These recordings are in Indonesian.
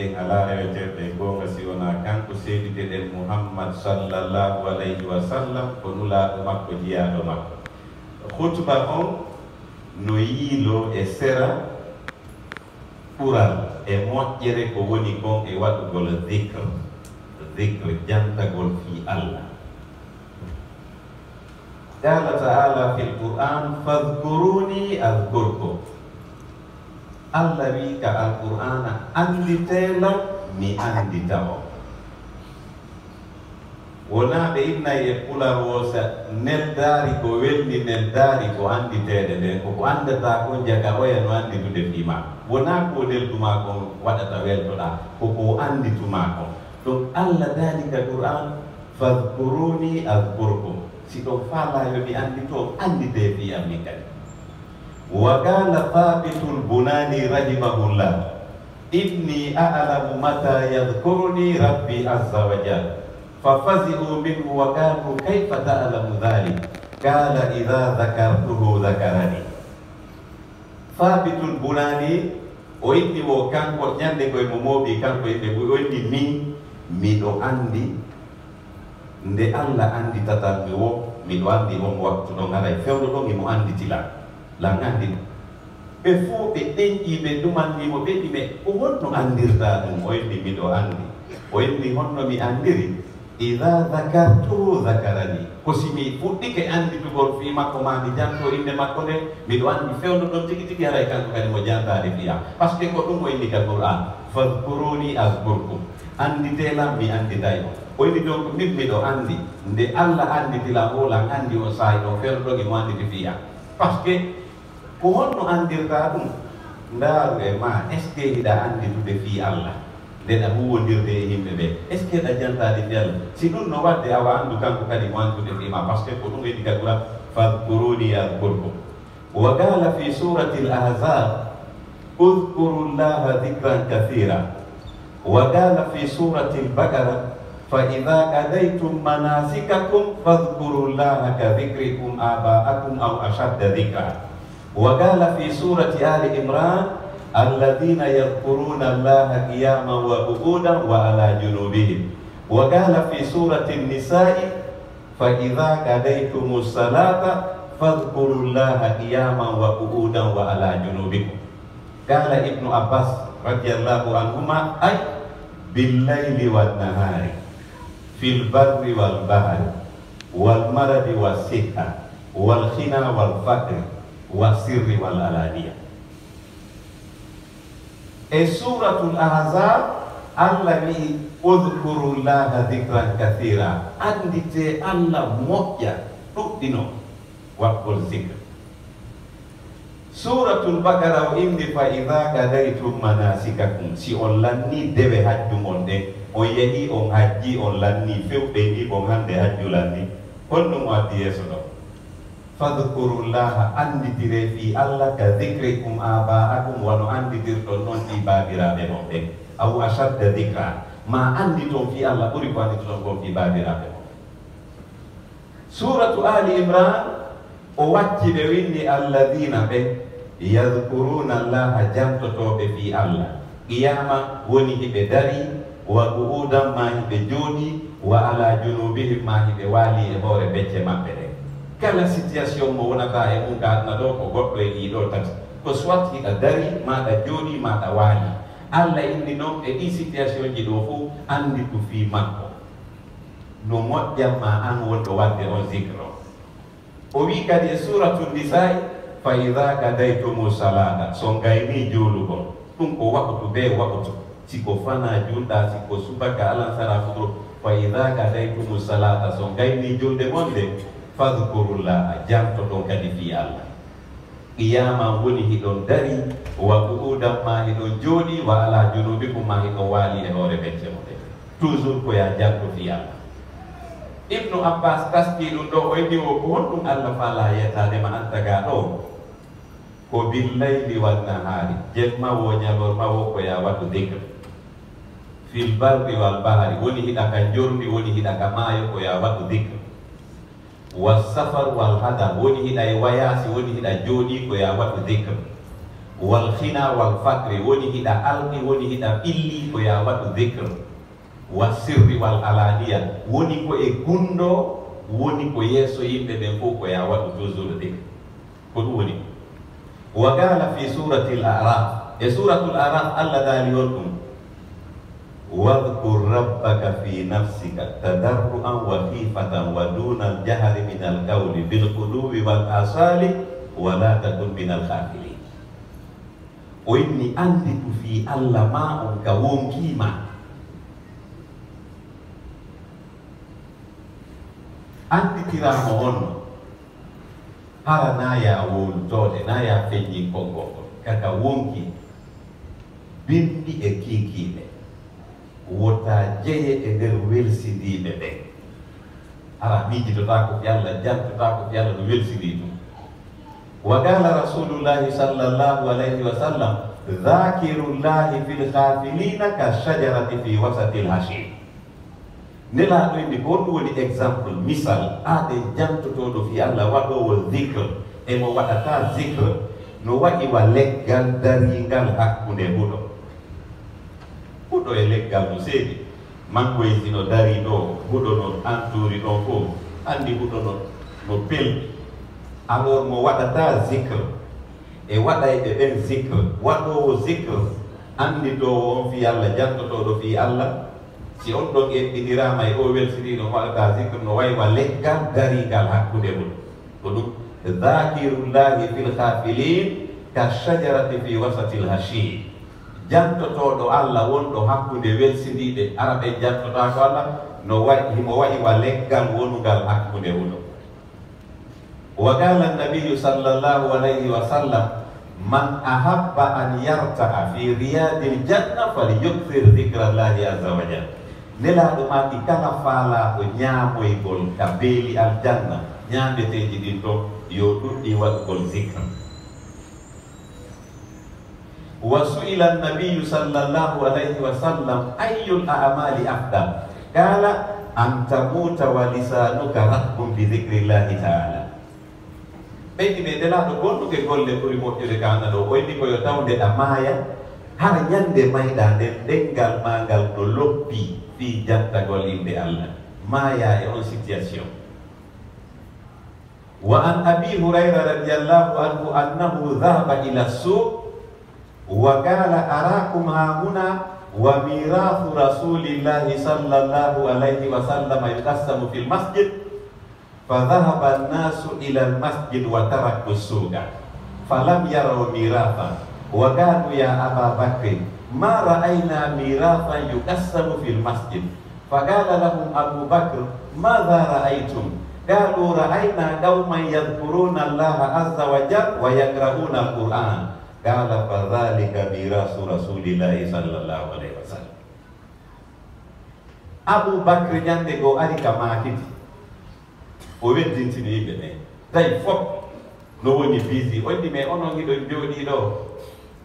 ɗen ala reweteɓe gonga si wona kanko seediteɗen mouhammad sallllahu alayhi wa sallam ko nulaɗo makko jiyaɗo makko hutba on no yiilo e sera ɓural e moƴƴere ko woni kon e waɗugol dicre dicre jantagol fi allah qala taala fi lquran fadkuruni adkurkum allah wi ka alqur'ana anditela mi andita o wona ɓe innayi e pular wosa neldari ko welni neldari ko anditede nden koko andata ko jaga oya no anditude fima. Wona ko nelduma kon waɗata weltoɗa koko andituma kon donc allah dalika qur'an fadkuruni adkurkum si ɗon faalayo mi andito andite fi ammi kadi wa qala thabitu lbunani rahimahullah. Inni a'lamu mata yadhkuruni rabbi azza wa jal fafazi'u minhu wa qalu kayfa ta'lamu dhalik. Qala idha dhakartuhu dhakarani thabitu lbunani o inni wo kanko ñande koye mo mooɓi kanko yimɓe o inni min miɗo andi. Nde allah anditatal mi wo miɗo andi on waktu ɗon haray fewɗo ɗon imo anditila lan andi ɓe fuu ɓe ɗenƴi ɓe ɗumannimo ɓe ɗime o honno andirta ɗum o inni miɗo andi o inni honno mi andiri ida dhakartuhu dhakarani ko si mi fuɗɗike anditugol fi makko ma mi janto inde makko nde andi fewno ɗon tigi tigi haray kanko kadi mo jantade fiya par ce que ko ɗum o inni ka qur'an fadkuruni askurkum anditelam mi anditay on o inni donc min miɗo andi nde allah anditila olan andi o saahi ɗo fewno ɗon imo anditi fiya par ce que ko honno andirta ɗum ndaaru e ma est ce que hiɗa anditude fi allah ndeɗa huwondirde e yimɓe ɓe est ce que ɗa jantade fi allah si ɗum no wadde awa andu kanko kadi mo andude fima par ce que ko ɗum edi ka ɓura fadkuruni yadkurkum wa qala fi surati l ahzab udkuru llaha dicran kathira wa qala fi surati lbaqara فإذا أديتم مناسككم فاذكروا الله كذكركم آباءكم أو أشد ذكرا وقال في سورة آل عمران الذين يذكرون الله قياما وقعودا وعلى جنوبهم وقال في سورة النساء فإذا قضيتم الصلاة فاذكروا الله قياما وقعودا وعلى جنوبكم قال ابن عباس رضي الله عنهما أي بالليل والنهار في البر والبحر والمرض والصحة والخنا والفقر والسر والألانية In Surah Al-Ahzab, Allah ni udhkurullaha dhikran kathira. Andite Allah moja duk dino wakul zikr. Suratul Baqarah indi fa idza kadaitum manasikakum si Allah ni dewe hajju monde o yehi on hajji on lanni fewde ni bon hande hajju lanni. Honno mo addi yeso anditirton noon ɗi babiraɓe mon ɓen aw ashadda dicra ma andi toon fi allah ɓuri ko anditoton kon fi babiraɓe mon suratu ali imran o wacci ɓe winni alladina ɓe yadkuruna allaha jantotoɓe fi allah qiyama woni hiɓe dari wa qu'udan ma hiɓe jooɗi wa ala junubihim ma hiɓe waali e hoore becce maɓɓe ɗen kala situation mo wonata e mum daatna ɗo ko goɗɗo e ɗiɗo tati. Ko soit hiɗa dari maɗa jooɗi maɗa waali allah inni noon e ɗi situation ji ɗo fof anndi ko fii makko no moƴƴatma an wonɗo wadde on zicre o o wi kadi e suratu nisai fa ida kadaytumu salata. So gayni juulugol ɗum ko waɓtu be waɓtu siko fana julɗa siko subaka alansara futuro fa ida kadaytumu salata. So gayni julde wonde fadkurullah janto ɗon kadi fi allah. Qiyama woni hiɗon dari wa qu'udan ma hiɗon jooɗi wa ala junubikum ma hiɗon waali e hoore becce mo ɗe toujours ko ya janto fi allah. Ibnu abbas taski ɗum ɗo o inni o ko honɗum allah fala yettadema antaga ɗo ko billayli wannahari jemma wo ñalorma wo ko ya waɗu dicre fil barri wal bahari. Woni hiɗa ka jorndi woni hiɗa ka maayo ko ya waɗu dicre wal hadar woni hiɗa e wayasi woni hiɗa jooɗi ko ya waɗu dicre wal khina wal fakri woni hiɗa alɗi woni hiɗa ɓilli ko ya waɗu dicre wa sirri wal alaniya woni ko e gundo woni ko yeeso yimɓe ɓen ko ko ya waɗu toujours dhicre ko ɗum woni wa kana fi surati l araf e suratul araf on ɗum واذكر ربك في نفسك تضرعا وخيفة ودون الجهر من القول بالغدو والآصال ولا تكن من الغافلين وإني أندك في الله ما ومكيما andi tiramo on hara naya wolutoɗe naya feññi konngol kaka wonki bindi e kikiɓe wota jeye e nder welsidiɓe ɓen ara miijitota ko fi allah jantota ko fi allah no welsidi ɗum wa qala rasulullahi sallllahu alayhi wa sallam dhakirullahi fi lhafilina ka shajarati fi wasati lhashim nelaɗo indi ko ɗum woni exemple misal aɗe jantotoɗo fi allah waɗowo zicre emo waɗata zicre no waɗi wa leggal daringal hakkude huɗo huɗo e leggal no seedi mangoysi no dari ɗo huɗo no entouri ɗon fof andi huɗo no no pelɗi alors mo waɗata zicre e waɗay ɓe ɓen zicre waɗowo zicre anndidowo on fi allah jantotoɗo fi allah. Si on ɗon eɗɗinirama e o welsiri no waɗata zicre no waywa leggal darigal hakkude mum ko ɗum dhakirullahi fil hafilin ka shajarati fi wasati l jantotoɗo allah wonɗo hakkude welsidiɓe ara ɓe jantota ko allah no waɗi himo waɗi wa leggal wonugal hakkude huɗo wa qala nabiyu sallllahu alayhi wa sallam man ahabba an yarta'a fi riyadi ljanna falyukthir dicrallahi aza wa jal nelaɗo maki kala faalaɗo ñamoygol ka beeli aljanna ñameteji ɗin to yo ɗuɗɗi waɗugol zicre Wasuilan Nabi sallallahu alaihi wasallam ayyul a'mali afdal. Kala antamu wa lisanuka rahbun bi dzikrillah ta'ala. Beti be delaɗo gonɗo ke golle ɓuri moƴƴude kana ɗo o inni koyo tawde ɗa maaya har ñande mayɗa nden ɗengal ma ngal ɗo loppi fi jantagol yimɓe allah maaya e on situation wa an abi Hurairah radiallahu anhu annahu dhahaba ila suq wa kana arakum hauna wa mirathu Rasulillah sallallahu alaihi wasallam yuqassamu fil masjid. Fadhahaba an-nasu ila masjid wa taraku suga falam yarau wa kanu ya Aba Bakr ma ra'ayna miratha yuqassamu fil masjid? Faqala lahum Abu Bakr madza ra'aytum? Qalu ra'ayna qauman yadhkuruna Allah azza wa jalla wa yaqra'una Quran. Kala fadhalika dirasu Rasulillahi sallallahu alaihi wasallam. Abu Bakr nyande go ari kama akiti. Owe dinti ni ibene. Dai fop no woni busy ondi me ono ngi do jodi do.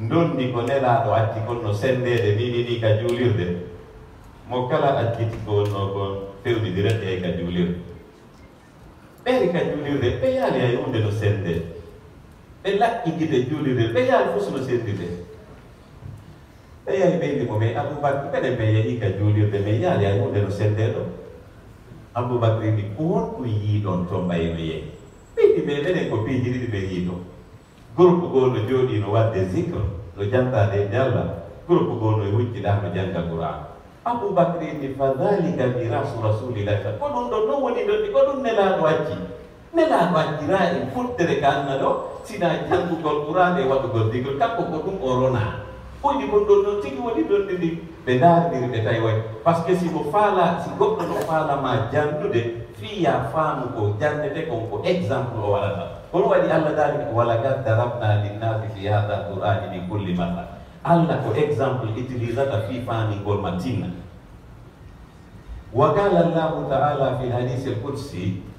Ndondi ko nela do atti kon no sendede mini ni ka julirde. Mo kala akiti ko no go fewni direte ka julirde. Beri ka julirde pe yali ay onde lo sendede bella igide julire beya alfusulu sentide beya ibendi mome abubakri bene beya ika julirde me. Yaali ay hunde no sendeɗo abubakri ndi on ɗum yiiɗon to mbayno yeey ɓiɗɗi ɓe ɓenen ko piiji ɗiɗi ɓe yiiɗo groupe goo no jooɗi no wadde zicre no jantade e allah groupe goo no wujjiɗa no janga qouran aboubacry ni fa dhalika mirasu rasulillahi ko ɗum ɗo non woni ɗon ɗi ko ɗum nelaɗo acci nelaɗo accira e futtere ka anna ɗo sina janngugol qouran e waɗugol zicre kanko ko ɗum o rona woni kon ɗon noon tigi woni ɗon ɗi ɗi ɓe daaridiri ɓe tawi way par ce que simo faala si goɗɗo no faalama jandude fiya faamu ko jandete kon ko exemple o waɗata kono waɗi allah daali wala gad darabna linnasi fi hada qur'ani min kulli malla allah ko exemple utilisata fi faamingol ma tinna wa qala allahu taala fi hadisi lqudsi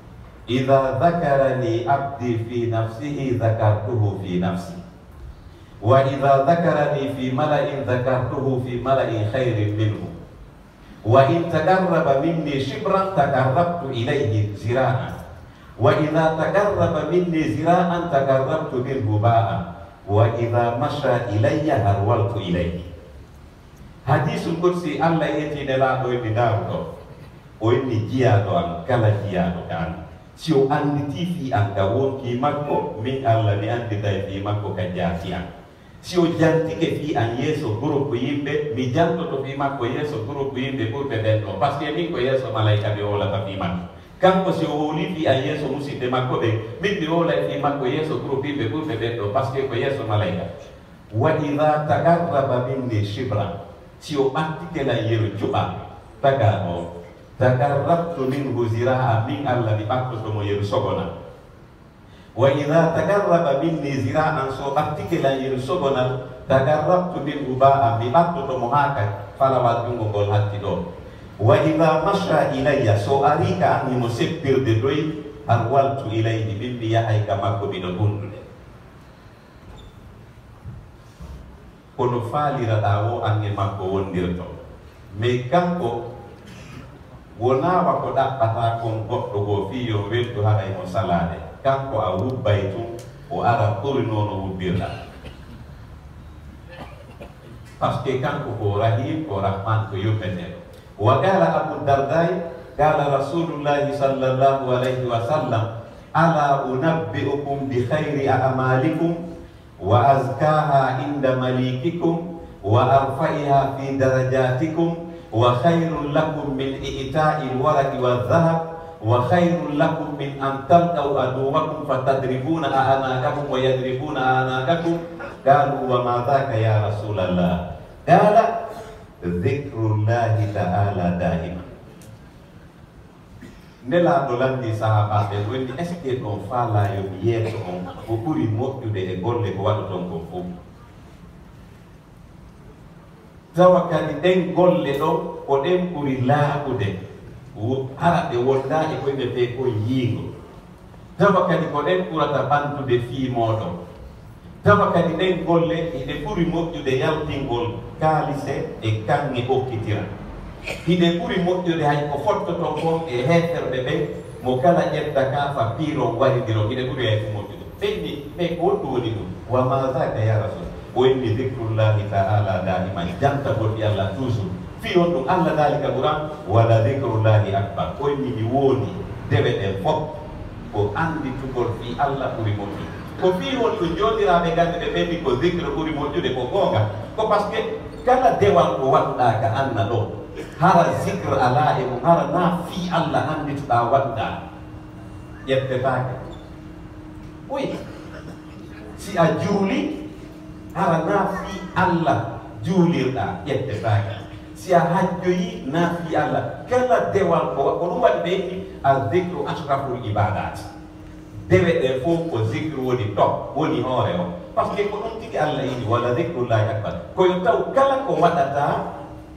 إذا ذكرني عبدي في نفسه ذكرته في نفسي. وإذا ذكرني في ملأ ذكرته في ملأ خير منه. وإن تقرب مني شبرا تقربت إليه زراعا. وإذا تقرب مني زراعا تقربت منه باء وإذا مشى إلي هرولت إليه. حديث القدسي الله يتي نلا دوين دارتو ويني جياتو أن كلا جياتو كأن. sio anditi fi anda won ki makko min alla ni andita fi makko ka jasiya sio jantike fi an yeso goro ko yimbe mi janto to fi makko yeso goro ko yimbe pour be denno parce que min ko yeso malaika be wala ta fi makko. Kanko si o holi fi an yeso musite makko be min be wala fi makko yeso goro ko yimbe pour be denno parce que ko yeso malaika. Wa idha takarraba minni shibra sio antike la yero juba tagano o tagarrabtu minhu ziraa min allah mi ɓattotomo yeru sogona wa ida tagarraba minni ziraan so ɓattikela yeru sogonal tagarrabtu minhu baa mi ɓattotomo haka falawal jungo ngol hatti ɗo wa ida masha ilayya so ari ka annimo seppirde doy har waltu ilayhi min mi yahay ka makko miɗo gundude kono faaliraɗa o ange makko wondirto mais kanko wonawa ko ɗaɓɓata kon goɗɗo goo fi yo weddu haɗay mo salade kanko a wubbay tum o ara ɓurinono wubbirɗa par ce que kanko ko rahim ko rahman ko yummeteɗo wa qala abu darday qala rasulullahi sallllahu alayhi wa sallam ala unabbi'ukum bi khayri a'malikum وأزكاها عند مليككم وأرفعها في درجاتكم وخير لكم من إيتاء الورق والذهب وخير لكم من أن تلقوا عدوكم فتضربون أعناقهم ويضربون أعناقكم. قالوا وما ذاك يا رسول الله؟ قال ذكر الله تعالى دائما. nelaɗo landi sahabaɓe wonni est ce que ɗon faalayo mi yeeso on ko ɓuri moƴƴude e golle ko tawa kadi ɗen golle ɗon ko ɗen ɓuri laaɓude hara ɗe wonda e koyɓe ɓe ko yiingo tawa kadi ko ɗen ɓurata ɓantude fiimoɗo tawa kadi ɗen golle eɗe ɓuri moƴƴude yaltingol kaalise e kanŋe okkitira hiɗe ɓuri moƴƴude hay ko fottoto ko e heferɓe ɓe mo kala ƴetta ka fa piiron waridiro hiɗe ɓuri hay ko moƴƴude ɓenni ɓe ko wonɗum woni ɗum wa ma zaka ya rasul taala daiman janta goɗɗi allah toujours fi on ɗum allah dalika ɓuran wala o inni mi wooni dewe ɗen fof ko anditugol fi allah ɓuri moƴƴude ko fi won ɗum jooɗiraɓe gande ɓe ko dicre ɓuri moƴƴude ko gonga ko par kala dewal ko waɗɗa ka anna ɗo hara zicre ala e hara na fi allah andituɗa waɗɗa ƴettetake oyi si a juuli hara naa fii allah juulirɗa ƴette baaki si a hajjoyi naa fii allah kala dewal ko ko ɗum waɗi ɓe ki aldicre ashraful ibadati dewe ɗe fof ko zicre woni top woni hoore o. Par ce que ko ɗum tigi allah yini walla zicrullahi akbar. Koye taw kala ko waɗata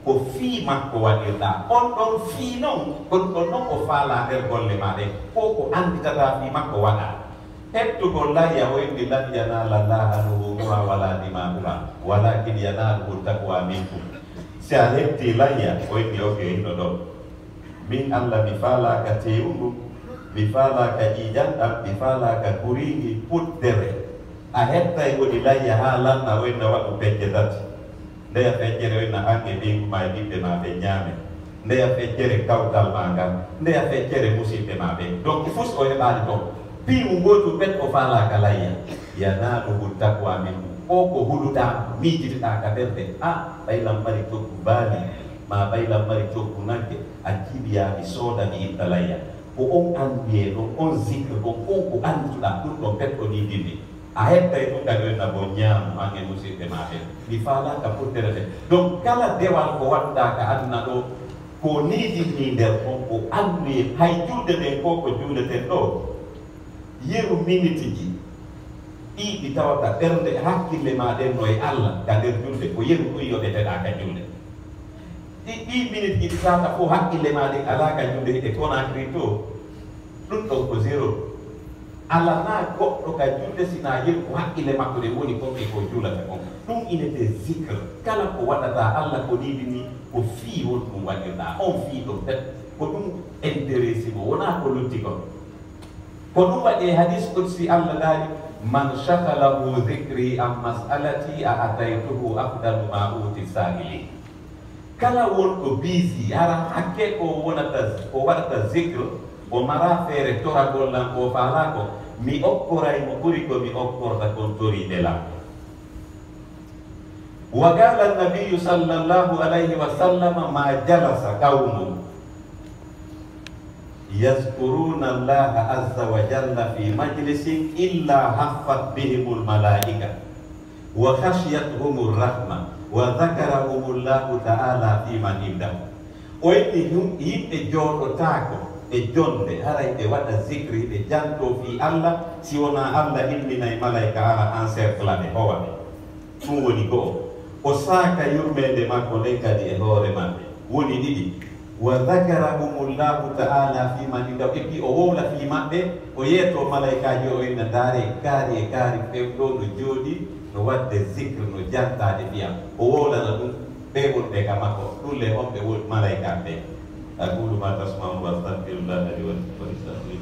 ko fii makko waɗirɗa. On ɗon fii noon kon ɗon noon o faala nder golle ma ɗe ko ko annditata fii makko waɗaa Hep tukollahi yahoyndi lan yanala llaha luhumuha wala dimauha walakin yanaluhu takwa minkum. Si a hepti lanya hoyndi oke hino ɗo. Min Allah mi faala ka tewuɗum, mi faala ka ƴiƴanɗam, mi faala ka kuriiɗi puɗɗere. A heɓtay woni lanya haa lanna wonna waɗu peƴƴe tati. Ndeya feƴƴere wonna hange mbiguma e ɓiɓɓe ma ɓe ñaame. Ndeya feƴƴere kawtal ma ngal. Ndeya feƴƴere musidɓe ma ɓe. Donc fus o heɓaani ɗon. Piimu gotu ɓet o falaka layya yanaluhu taqwa min o ko huɗuɗa miijitiɗa ka ɓerde a ɓaylam mari coggu baali ma ɓaylam mari coggu nagge a jiɓiyami sooda mi itta layya ko on andiye ɗon on zicre ɗon on ko andituɗa ɗum ɗon ɓet o ɗiɗinni a hettay ɗum kadi wenna bo ñaamu ange musidɓe ma ɓen mi faalaka puddere nde donc kala dewal ko waɗɗa ka aduna ɗo ko niidinni nder on ko anduye hay julde nden ko ko juuleten ɗo yeru minute ji ɗiɗi tawata ɓernde hakkille ma ɗen no e allah ka nder julde ko yeru ɗum yoɓeteɗa ka julde. Ɗi ɗi minute ji ɗi tawata fof hakkille ma ɗen ala ka julde e conacri to ɗum ɗon ko zéro allah na goɗɗo ka julde sina yeru ko hakkille makko ɗe woni kon e ko julata kon ɗum inete zicre kala ko waɗata allah ko ɗiɗi ni ko fii won ɗum waɗirɗa on fii ɗum tet ko ɗum intéressimo wona ko lutti kon كل ما إيه حديث قدسي الله داري من شغله ذكري أم مسألة أعطيته أفضل ما أوتي ساغلي كلا ورك بيزي هارا حكي كو ونتا ذكر ومرا فيري تورا كولا كو فالاكو مي أكورا يمكوريكو مي أكورا كنتوري دلا وقال النبي صلى الله عليه وسلم ما جلس قومه يذكرون الله عز وجل في مجلس إلا حفت بهم الملائكة وخشيتهم الرحمة وذكرهم الله تعالى في من عنده وإنه يجور تاكو الجند هل يبقى ذكر الجنتو في الله سيونا الله إننا الملائكة على أنسر فلاني هو توني جو وساكا يومي دي ما كونيكا دي هوري رماني وني دي. وذكرهم الله تعالى في ما عنده إكي أولا فيما به ويتو ملايكا جو إن داري. كاري كاري فيبلو نجودي. نود ذكر نجاتا دفيا أولا نقول بيبون بيكا مكو. كل هم بيبون ملايكا بيه أقول ما تسمعون وأستغفر الله لي ولكم.